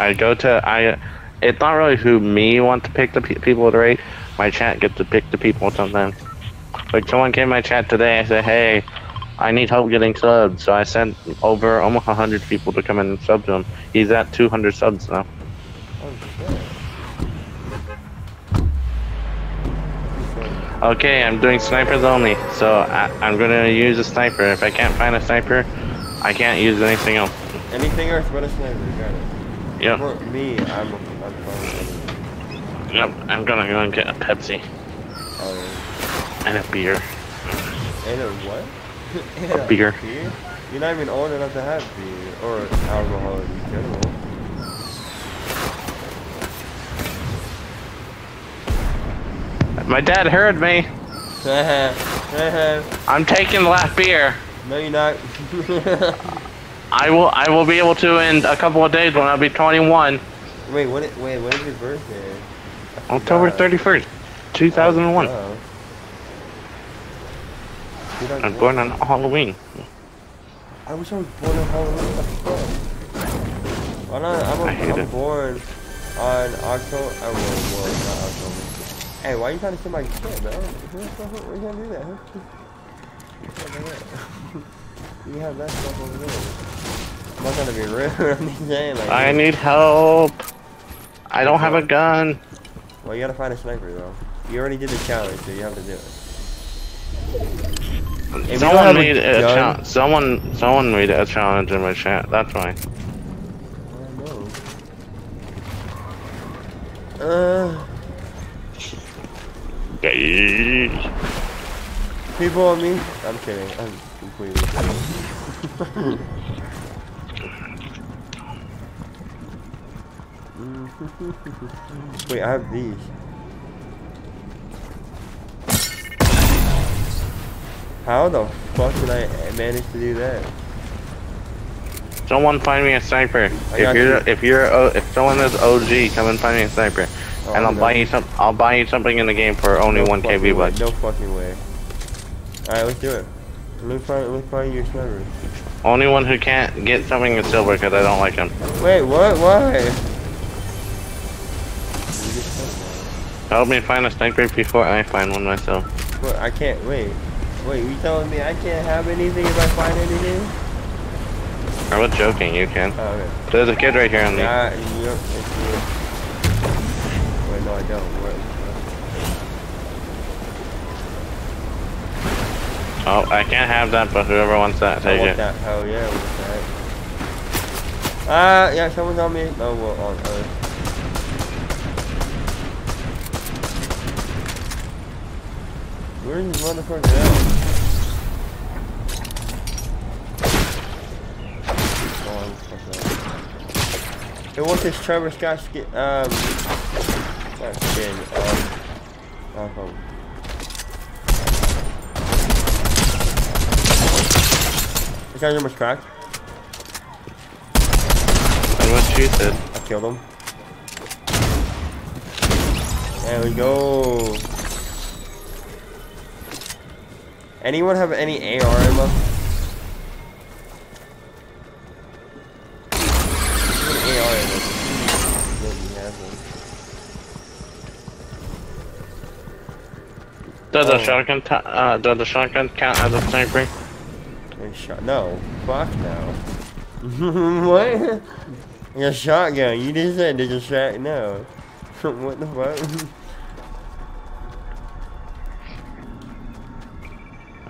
I go to I. It's not really who me want to pick the pe- people to rate. My chat gets to pick the people sometimes. Like someone came in my chat today. I said, "Hey, I need help getting subs." So I sent over almost hundred people to come in and sub to him. He's at 200 subs now. Okay, I'm doing snipers only. So I, I'm gonna use a sniper. If I can't find a sniper, I can't use anything else. Anything else but a sniper, got it. Yep. For me, I'm, I'm fine. Yep. I'm gonna go and get a Pepsi Oh, and a beer. and a what? and A beer. beer? You're not even old enough to have beer or alcohol in general. My dad heard me. I'm taking the last beer. no, you're not. I will. I will be able to in a couple of days when I'll be 21. wait, what? i- Wait, when is your birthday? October 31st, 2001. Oh. Dude, I'm born on Halloween. I wish I was born on Halloween. What? Why not? I'm, I hate I'm it. born on October. Oh, well, well, not October. Hey, why are you trying to steal my shit, bro? The fuck- you gonna do that? You have that stuff over there. I'm not to be rude. I'm just saying, like. I need help. I don't have a gun. Well, you gotta find a sniper, though. You already did the challenge, so you have to do it. If Someone have a made a, challenge. Someone, someone made a challenge in my chat. That's why. Uh. People on me? I'm kidding. I'm completely. Wait, I have these. How the fuck did I manage to do that? Someone find me a sniper. I If you're, you. if you're, o- if someone is OG, come and find me a sniper, Oh, and I'll no. buy you some. I'll buy you something in the game for only No one KB bucks. No fucking way. Alright, let's do it. Let's find, let's find your sniper. Only one who can't get something in silver because I don't like him. Wait, what? Why? Help me find a sniper before I find one myself. What? I can't, wait. Wait, you telling me I can't have anything if I find anything? I was joking. You can. Oh, okay. There's a kid right here on me. Nah, yep, it's you. Wait, no, I don't. Oh, I can't have that, but whoever wants that, I take want it. that. Hell yeah, I want that. Ah, yeah, someone's on me. No, we're on Earth. Where's this motherfucker? Oh, that. Hey, what's this Trevor Scott skin? Um, not skin. Um, This guy's almost cracked. And what she said. I killed him. There we go. Anyone have any AR ammo? Any AR ammo? Nobody has one. Does Oh. a shotgun? ta- uh, does the shotgun count as a sniper? A shot? No. Fuck no. what? A shotgun. You just said there's a shot. No. what the fuck?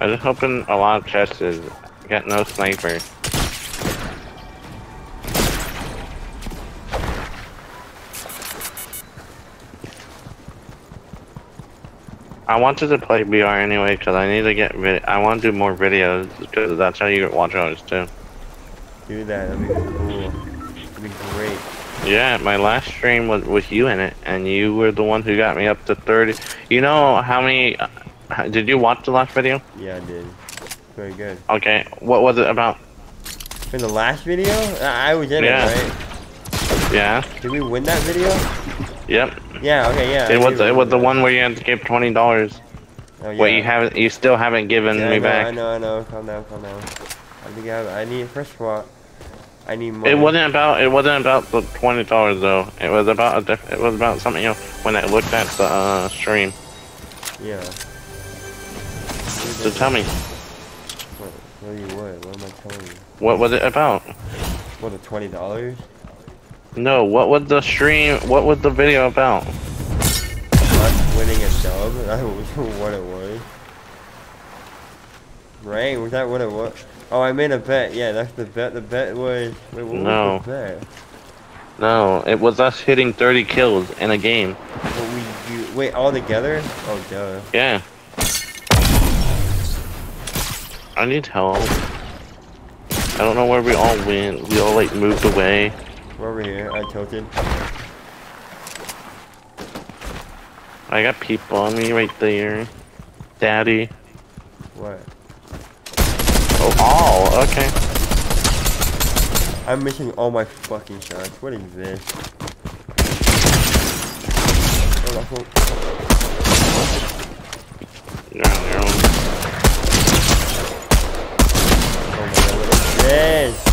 I just hoping a lot of chests is get no sniper. I wanted to play BR anyway because I need to get vid- I want to do more videos because that's how you get watch hours too. Do that. That'd be cool. That'd be great. Yeah, my last stream was with you in it, and you were the one who got me up to 30. You know how many? Uh, how- did you watch the last video? Yeah, I did. Very good. Okay, what was it about? In the last video? I I was in Yeah. it, right? Yeah. Did we win that video? Yep. Yeah, okay, yeah. It was did it was the one where you had to give twenty dollars. Oh, yeah. Wait, you haven't you still haven't given yeah, me I know, back. I know, I know. Calm down, calm down. I think I, have, I need, first of all, I need more. It wasn't about it wasn't about the twenty dollars though. It was about a diff- it was about something else when I looked at the uh, stream. Yeah. So tell me, What? What you what? What am I telling you? what was it about? What, the twenty dollars? No, what was the stream? What was the video about? Us winning a dub. I don't know what it was. Right? Was that what it was? Oh, I made a bet. Yeah, that's the bet. The bet was. Wait, what No. was the bet? No, it was us hitting thirty kills in a game. What we do? Wait, all together? Oh, duh. Yeah. I need help. I don't know where we all went. We all like moved away. We're over here. I tilted. I got people on me right there. Daddy. What? Oh, oh, okay. I'm missing all my fucking shots. What is this? Oh, You're on your own. oh my god, what is this?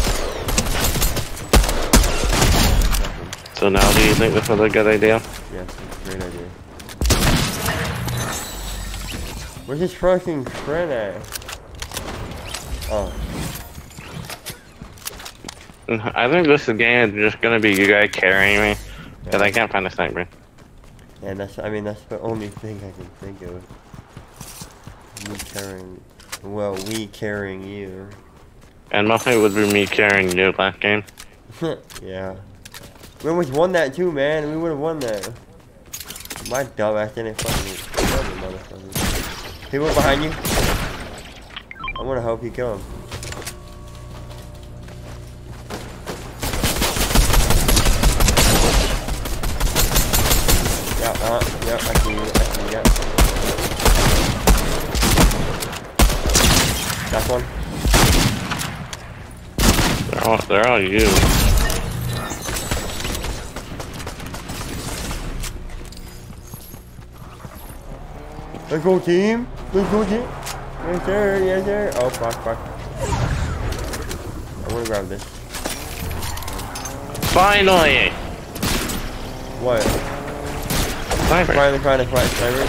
So now do you think this was a good idea? Yes, great idea. Where's this fucking friend at? Oh, I think this game is just gonna be you guys carrying me. Cause I can't find a sniper. and that's, I mean, that's the only thing I can think of. Me carrying, well, we carrying you. And mostly it would be me carrying you last game. yeah. We almost won that too, man. We would have won that. My dumbass didn't fucking motherfucker. People behind you. I'm gonna help you kill him. Yeah, uh, yeah, I see you, I see you, yeah. That's one. They're all, they're all you. Let's go team. Let's go team. Yes sir, yes sir. Oh fuck, fuck. I wanna grab this. Finally! What? Sniper. Finally to fight sniper.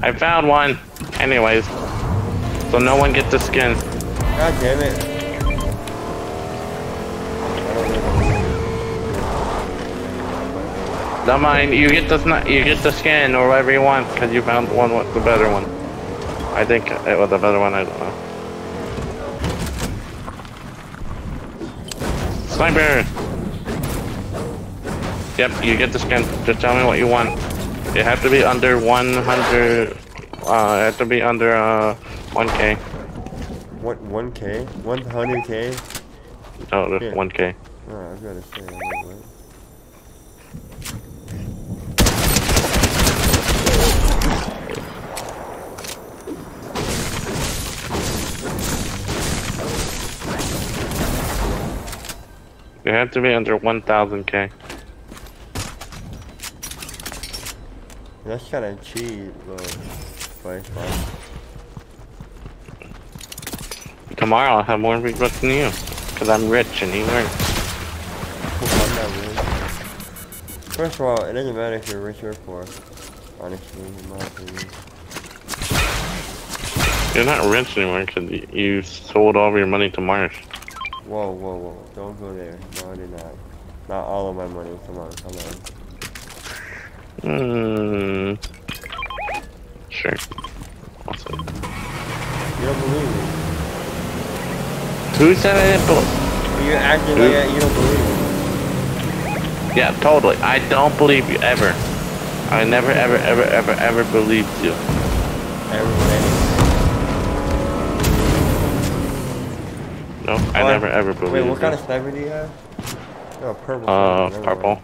I found one. Anyways. So no one gets the skin. God damn it. Don't. Mind, you get the you get the skin or whatever you want because you found one with the better one. I think it was the better one, I don't know. Sniper! Yep, you get the skin. Just tell me what you want. You have to be under 100, uh, it have to be under, uh, 1k. What, 1k? 100k? No, Yeah. 1k. Oh, I was gonna say, what? You have to be under 1000k. That's kinda cheap, but, but it's fine. Tomorrow I'll have more people than you. Because I'm rich and you aren't. I'm not rich. First of all, it doesn't matter if you're rich or poor. Honestly, in my opinion. You're not rich anymore because you sold all of your money to Mars. Whoa, whoa, whoa. Don't go there. No, I did not. Not all of my money. Come on, come on. Hmm. Sure. Awesome. You don't believe me. Who said I didn't believe? You're acting Who? like that, you don't believe me. Yeah, totally. I don't believe you ever. I never, ever, ever, ever, ever believed you. Everyone anyway. No, I What? never, ever believed Wait, what you. kind of sniper do you have? Oh, purple. Uh, Never purple. mind.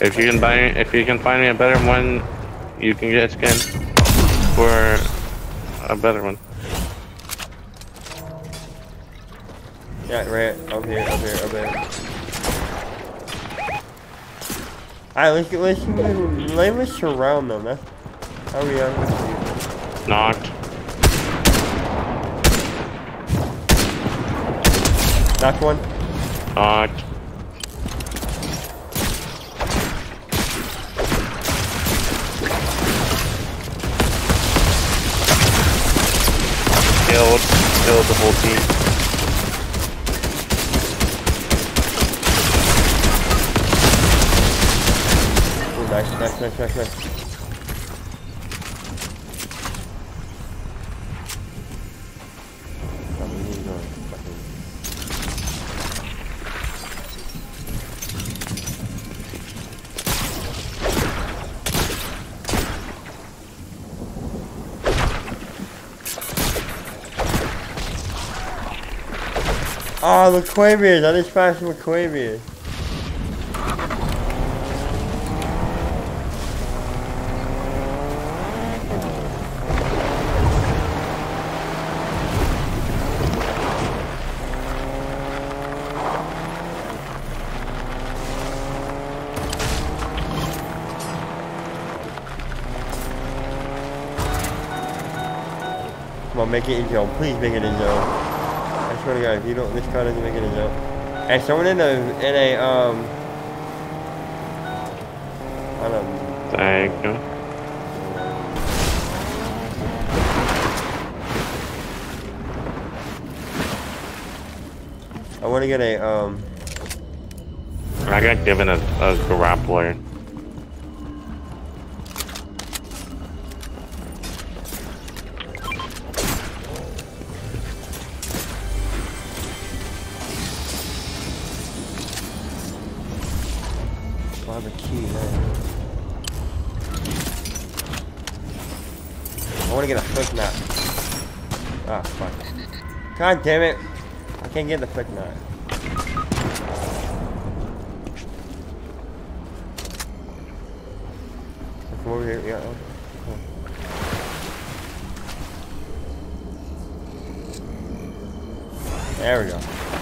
If you can buy, if you can find me a better one, you can get a skin for a better one. Yeah, right. Up here, up here, up here. Alright, let's let's let us surround them. That's how are we are. Knocked. Knocked one. Knocked. Killed. Killed the whole team. Nice, nice, nice, nice, nice. Oh, Quaviers! I just smashed some Quaviers. Come on, make it in zone. Please make it in zone. I swear to God, if you don't, this car doesn't make it in zone. And someone in a, in a, um, I don't know. Thank you. I want to get a, um, I got given a, a grappler. I have a key man. I want to get a Flint-Knock. Ah, fuck. God damn it. I can't get the Flint-Knock. Come over here. Yeah. There we go.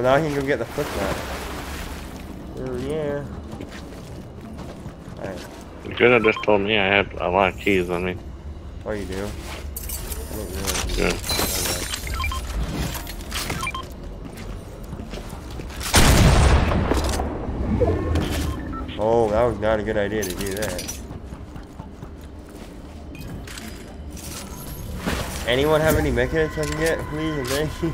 Oh, now I can go get the foot back. Oh, yeah. Alright. You could have just told me I had a lot of keys on me. Oh, you do? I didn't realize. Good. Alright. Oh, that was not a good idea to do that. Anyone have any mechanics I can get, please, and thank you?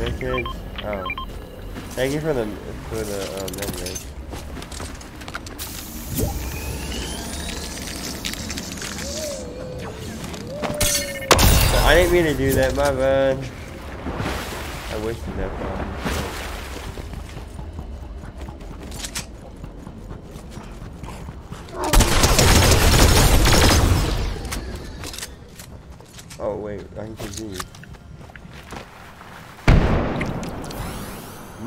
Oh. Thank you for the, for the, uh. I didn't mean to do that, my bad. I wasted that bomb. Oh wait, I can continue.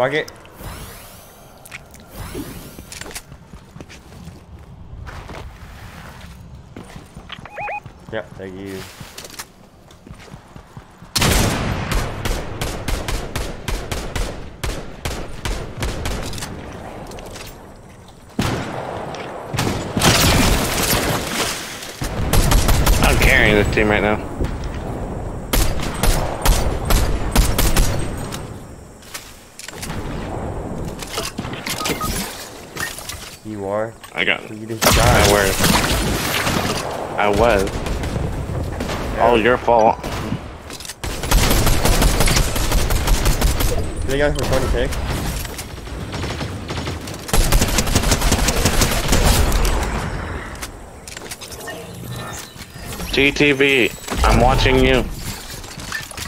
Mark it. Yep, thank you. I'm carrying this team right now. You are? I got. You just I died. was. I was. All your fault. They got for 26. GTV, I'm watching you.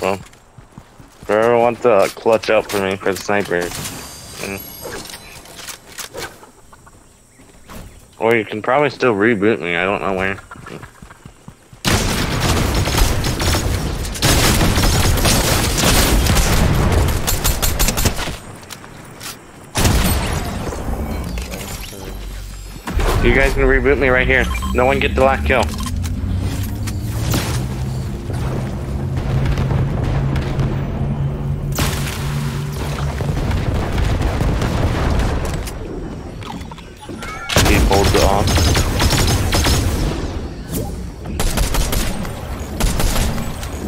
Well, whoever wants to clutch up for me for the sniper. Or you can probably still reboot me, I don't know where. You guys can reboot me right here. No one get the last kill.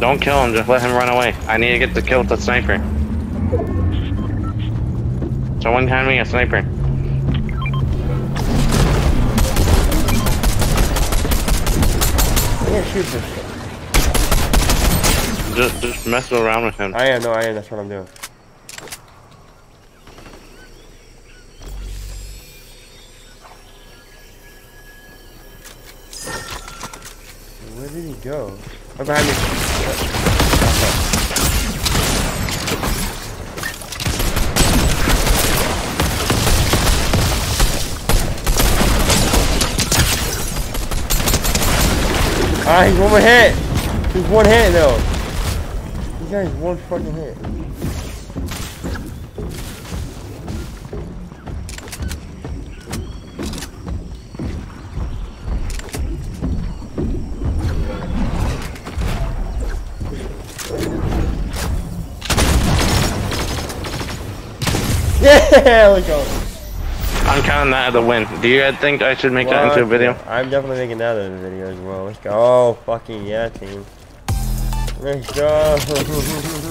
Don't kill him, just let him run away. I need to get the kill with the sniper. Someone hand me a sniper. I can't shoot this. Just, just mess around with him. I am, no, I am. That's what I'm doing. Where did he go? Right behind me. Ah, he's one more hit. He's one hit though. This guy's one fucking hit. Yeah, let's go. I'm counting that as a win. Do you guys think I should make that into a video? I'm definitely making that into a video as well. Let's go. Oh, fucking yeah, team. Let's go.